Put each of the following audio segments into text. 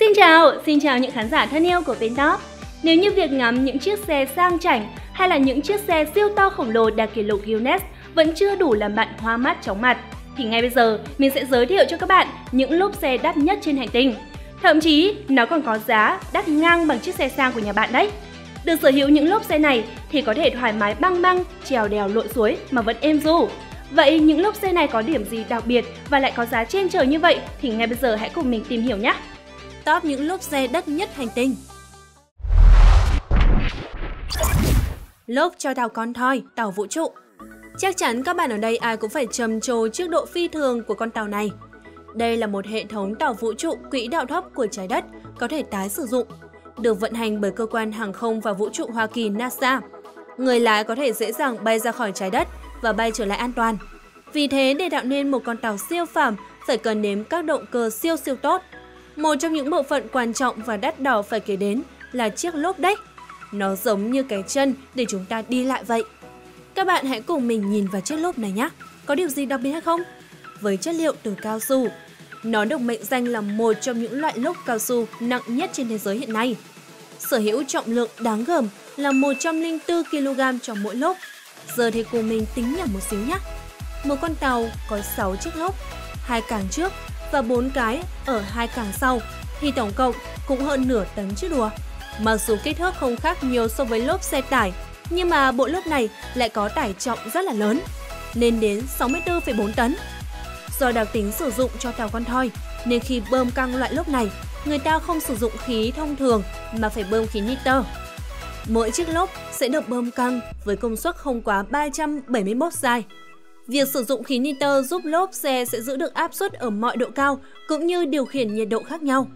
Xin chào, xin chào những khán giả thân yêu của Top. Nếu như việc ngắm những chiếc xe sang chảnh hay là những chiếc xe siêu to khổng lồ đạt kỷ lục Guinness vẫn chưa đủ làm bạn hoa mắt chóng mặt, thì ngay bây giờ mình sẽ giới thiệu cho các bạn những lốp xe đắt nhất trên hành tinh. Thậm chí nó còn có giá đắt ngang bằng chiếc xe sang của nhà bạn đấy. Được sở hữu những lốp xe này thì có thể thoải mái băng băng, trèo đèo lội suối mà vẫn êm du. Vậy những lốp xe này có điểm gì đặc biệt và lại có giá trên trời như vậy thì ngay bây giờ hãy cùng mình tìm hiểu nhé! Top những lốp xe đắt nhất hành tinh Lốp cho tàu con thoi, tàu vũ trụ Chắc chắn các bạn ở đây ai cũng phải trầm trồ trước độ phi thường của con tàu này. Đây là một hệ thống tàu vũ trụ quỹ đạo thấp của trái đất có thể tái sử dụng, được vận hành bởi cơ quan hàng không và vũ trụ Hoa Kỳ NASA. Người lái có thể dễ dàng bay ra khỏi trái đất và bay trở lại an toàn. Vì thế, để tạo nên một con tàu siêu phàm, phải cần nếm các động cơ siêu siêu tốt. Một trong những bộ phận quan trọng và đắt đỏ phải kể đến là chiếc lốp đấy. Nó giống như cái chân để chúng ta đi lại vậy. Các bạn hãy cùng mình nhìn vào chiếc lốp này nhé. Có điều gì đặc biệt hay không? Với chất liệu từ cao su, nó được mệnh danh là một trong những loại lốp cao su nặng nhất trên thế giới hiện nay. Sở hữu trọng lượng đáng gờm là 104 kg cho mỗi lốp. Giờ thì cùng mình tính nhẩm một xíu nhé. Một con tàu có 6 chiếc lốp, hai càng trước và 4 cái ở hai càng sau thì tổng cộng cũng hơn nửa tấn chứ đùa. Mặc dù kích thước không khác nhiều so với lốp xe tải, nhưng mà bộ lốp này lại có tải trọng rất là lớn, lên đến 64,4 tấn. Do đặc tính sử dụng cho tàu con thoi, nên khi bơm căng loại lốp này, người ta không sử dụng khí thông thường mà phải bơm khí nitơ. Mỗi chiếc lốp sẽ được bơm căng với công suất không quá 371 sai. Việc sử dụng khí nitơ giúp lốp xe sẽ giữ được áp suất ở mọi độ cao cũng như điều khiển nhiệt độ khác nhau.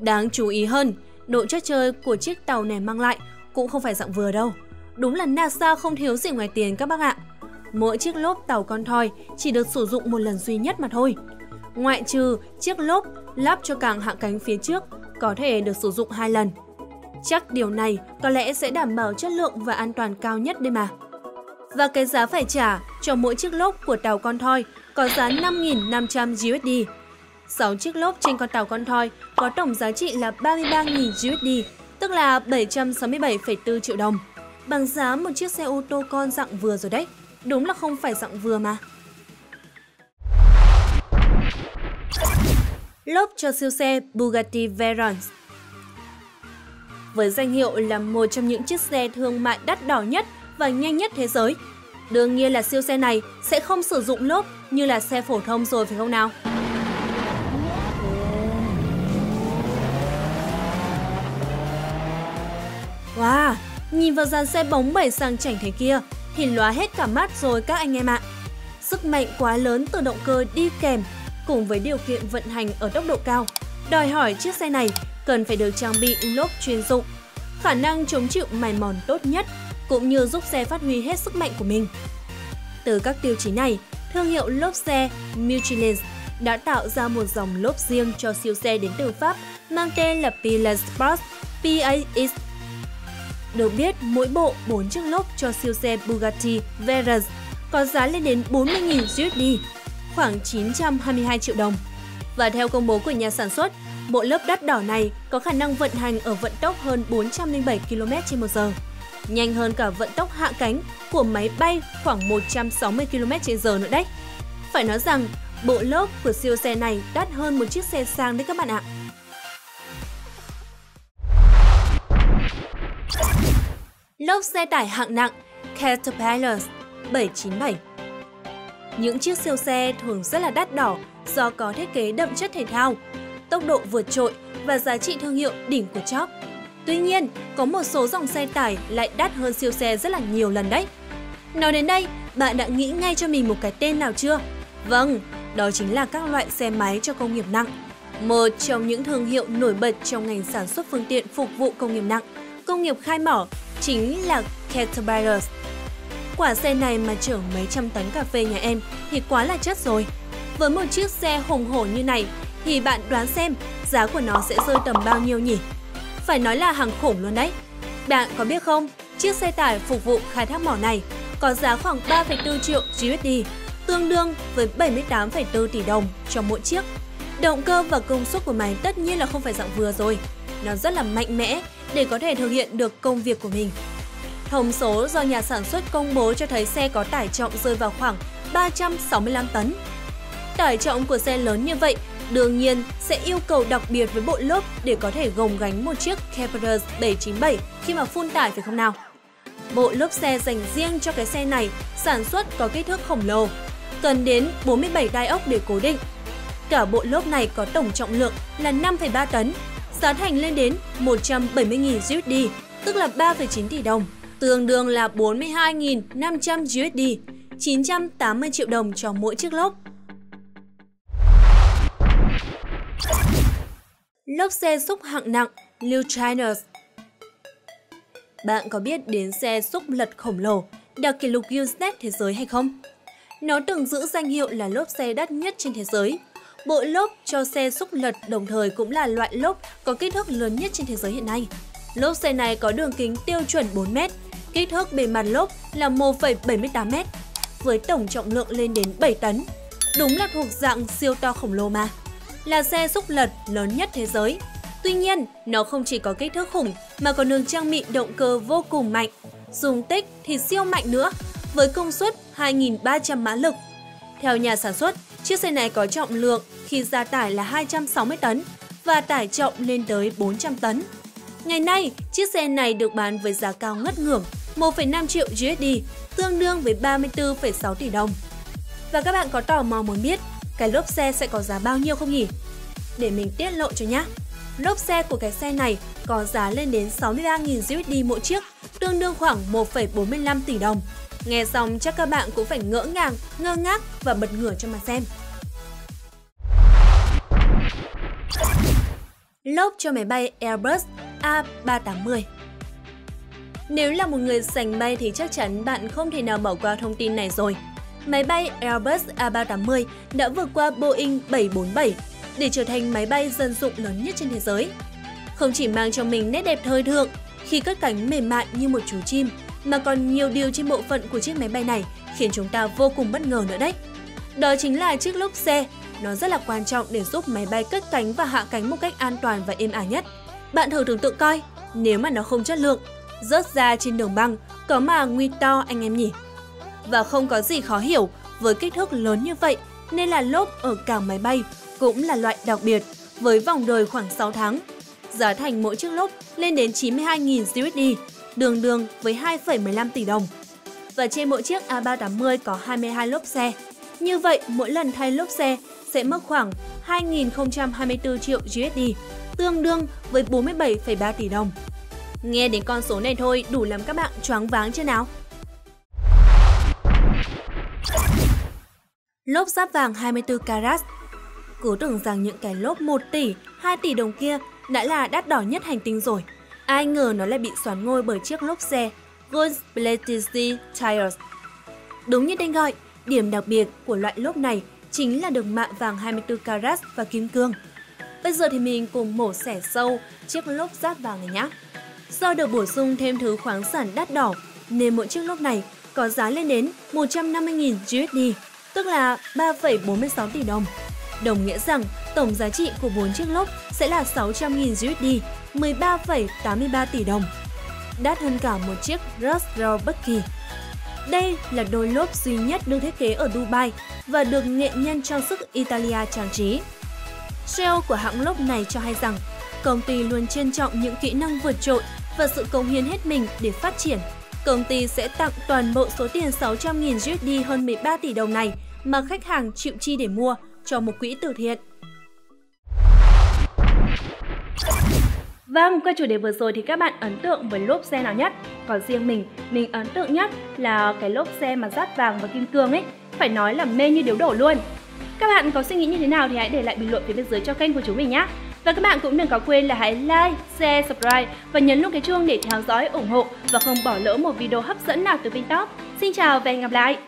Đáng chú ý hơn, độ chất chơi của chiếc tàu này mang lại cũng không phải dạng vừa đâu. Đúng là NASA không thiếu gì ngoài tiền các bác ạ. Mỗi chiếc lốp tàu con thoi chỉ được sử dụng một lần duy nhất mà thôi. Ngoại trừ chiếc lốp lắp cho càng hạ cánh phía trước có thể được sử dụng hai lần. Chắc điều này có lẽ sẽ đảm bảo chất lượng và an toàn cao nhất đây mà. Và cái giá phải trả cho mỗi chiếc lốp của tàu con thoi có giá 5.500 USD. 6 chiếc lốp trên con tàu con thoi có tổng giá trị là 33.000 USD, tức là 767,4 triệu đồng. Bằng giá một chiếc xe ô tô con dạng vừa rồi đấy. Đúng là không phải dạng vừa mà. Lốp cho siêu xe Bugatti Veyron Với danh hiệu là một trong những chiếc xe thương mại đắt đỏ nhất và nhanh nhất thế giới, đương nhiên là siêu xe này sẽ không sử dụng lốp như là xe phổ thông rồi phải không nào? Wow, nhìn vào dàn xe bóng bẩy sang chảnh thế kia thì lóa hết cả mắt rồi các anh em ạ. Sức mạnh quá lớn từ động cơ đi kèm cùng với điều kiện vận hành ở tốc độ cao, đòi hỏi chiếc xe này cần phải được trang bị lốp chuyên dụng, khả năng chống chịu mài mòn tốt nhất cũng như giúp xe phát huy hết sức mạnh của mình. Từ các tiêu chí này, thương hiệu lốp xe Michelin đã tạo ra một dòng lốp riêng cho siêu xe đến từ Pháp mang tên là Pilar Sport PAX được biết, mỗi bộ 4 chiếc lốp cho siêu xe Bugatti Veyron có giá lên đến 40.000 USD, khoảng 922 triệu đồng. Và theo công bố của nhà sản xuất, bộ lớp đắt đỏ này có khả năng vận hành ở vận tốc hơn 407 km/h, nhanh hơn cả vận tốc hạ cánh của máy bay khoảng 160 km/h nữa đấy. Phải nói rằng, bộ lốp của siêu xe này đắt hơn một chiếc xe sang đấy các bạn ạ. lốp xe tải hạng nặng Caterpillar 797. Những chiếc siêu xe thường rất là đắt đỏ do có thiết kế đậm chất thể thao, tốc độ vượt trội và giá trị thương hiệu đỉnh của chóp. Tuy nhiên, có một số dòng xe tải lại đắt hơn siêu xe rất là nhiều lần đấy. Nói đến đây, bạn đã nghĩ ngay cho mình một cái tên nào chưa? Vâng, đó chính là các loại xe máy cho công nghiệp nặng. Một trong những thương hiệu nổi bật trong ngành sản xuất phương tiện phục vụ công nghiệp nặng, công nghiệp khai mỏ chính là Caterpillar. Quả xe này mà chở mấy trăm tấn cà phê nhà em thì quá là chất rồi. Với một chiếc xe hùng hổ như này thì bạn đoán xem giá của nó sẽ rơi tầm bao nhiêu nhỉ? Phải nói là hàng khủng luôn đấy. Bạn có biết không, chiếc xe tải phục vụ khai thác mỏ này có giá khoảng 3,4 triệu USD, tương đương với 78,4 tỷ đồng cho mỗi chiếc. Động cơ và công suất của máy tất nhiên là không phải dạng vừa rồi. Nó rất là mạnh mẽ để có thể thực hiện được công việc của mình. Thông số do nhà sản xuất công bố cho thấy xe có tải trọng rơi vào khoảng 365 tấn. Tải trọng của xe lớn như vậy đương nhiên sẽ yêu cầu đặc biệt với bộ lốp để có thể gồng gánh một chiếc Caprice 797 khi mà phun tải phải không nào? Bộ lốp xe dành riêng cho cái xe này sản xuất có kích thước khổng lồ, cần đến 47 đai ốc để cố định. Cả bộ lốp này có tổng trọng lượng là 5,3 tấn, giá thành lên đến 170.000 USD, tức là 3,9 tỷ đồng, tương đương là 42.500 USD, 980 triệu đồng cho mỗi chiếc lốp. Lốp xe xúc hạng nặng New Chiners Bạn có biết đến xe xúc lật khổng lồ đạt kỷ lục Guinness thế giới hay không? Nó từng giữ danh hiệu là lốp xe đắt nhất trên thế giới. Bộ lốp cho xe xúc lật đồng thời cũng là loại lốp có kích thước lớn nhất trên thế giới hiện nay. Lốp xe này có đường kính tiêu chuẩn 4m, kích thước bề mặt lốp là 1,78m, với tổng trọng lượng lên đến 7 tấn. Đúng là thuộc dạng siêu to khổng lồ mà là xe xúc lật lớn nhất thế giới. Tuy nhiên, nó không chỉ có kích thước khủng mà còn được trang bị động cơ vô cùng mạnh. Dung tích thì siêu mạnh nữa, với công suất 2.300 mã lực. Theo nhà sản xuất, chiếc xe này có trọng lượng khi gia tải là 260 tấn và tải trọng lên tới 400 tấn. Ngày nay, chiếc xe này được bán với giá cao ngất ngưởng 1,5 triệu USD, tương đương với 34,6 tỷ đồng. Và các bạn có tò mò muốn biết cái lốp xe sẽ có giá bao nhiêu không nhỉ? Để mình tiết lộ cho nhé. Lốp xe của cái xe này có giá lên đến 63.000 USD mỗi chiếc, tương đương khoảng 1,45 tỷ đồng. Nghe xong chắc các bạn cũng phải ngỡ ngàng, ngơ ngác và bật ngửa cho mà xem. Lốp cho máy bay Airbus A380 Nếu là một người sành bay thì chắc chắn bạn không thể nào bỏ qua thông tin này rồi máy bay Airbus A380 đã vượt qua Boeing 747 để trở thành máy bay dân dụng lớn nhất trên thế giới. Không chỉ mang cho mình nét đẹp thời thượng khi cất cánh mềm mại như một chú chim, mà còn nhiều điều trên bộ phận của chiếc máy bay này khiến chúng ta vô cùng bất ngờ nữa đấy. Đó chính là chiếc lốp xe, nó rất là quan trọng để giúp máy bay cất cánh và hạ cánh một cách an toàn và êm ả nhất. Bạn thử tưởng tượng coi, nếu mà nó không chất lượng, rớt ra trên đường băng, có mà nguy to anh em nhỉ? Và không có gì khó hiểu với kích thước lớn như vậy nên là lốp ở cảng máy bay cũng là loại đặc biệt với vòng đời khoảng 6 tháng. Giá thành mỗi chiếc lốp lên đến 92.000 USD, đường đường với 2,15 tỷ đồng. Và trên mỗi chiếc A380 có 22 lốp xe. Như vậy, mỗi lần thay lốp xe sẽ mất khoảng 2.024 triệu USD, tương đương với 47,3 tỷ đồng. Nghe đến con số này thôi đủ làm các bạn choáng váng chưa nào? Lốp giáp vàng 24 carat Cứ tưởng rằng những cái lốp 1 tỷ, 2 tỷ đồng kia đã là đắt đỏ nhất hành tinh rồi. Ai ngờ nó lại bị xoắn ngôi bởi chiếc lốp xe Gold Plated Tires. Đúng như tên gọi, điểm đặc biệt của loại lốp này chính là được mạ vàng 24 carat và kim cương. Bây giờ thì mình cùng mổ xẻ sâu chiếc lốp giáp vàng này nhé. Do được bổ sung thêm thứ khoáng sản đắt đỏ nên mỗi chiếc lốp này có giá lên đến 150.000 USD tức là 3,46 tỷ đồng. Đồng nghĩa rằng tổng giá trị của 4 chiếc lốp sẽ là 600.000 USD, 13,83 tỷ đồng. Đắt hơn cả một chiếc Rolls Royce bất kỳ. Đây là đôi lốp duy nhất được thiết kế ở Dubai và được nghệ nhân trang sức Italia trang trí. CEO của hãng lốp này cho hay rằng công ty luôn trân trọng những kỹ năng vượt trội và sự công hiến hết mình để phát triển. Công ty sẽ tặng toàn bộ số tiền 600.000 USD hơn 13 tỷ đồng này mà khách hàng chịu chi để mua cho một quỹ từ thiện. Vâng, qua chủ đề vừa rồi thì các bạn ấn tượng với lốp xe nào nhất? Còn riêng mình, mình ấn tượng nhất là cái lốp xe mà dát vàng và kim cương ấy, phải nói là mê như điếu đổ luôn. Các bạn có suy nghĩ như thế nào thì hãy để lại bình luận phía bên dưới cho kênh của chúng mình nhé. Và các bạn cũng đừng có quên là hãy like, share, subscribe và nhấn nút cái chuông để theo dõi, ủng hộ và không bỏ lỡ một video hấp dẫn nào từ Vintop. Xin chào và hẹn gặp lại!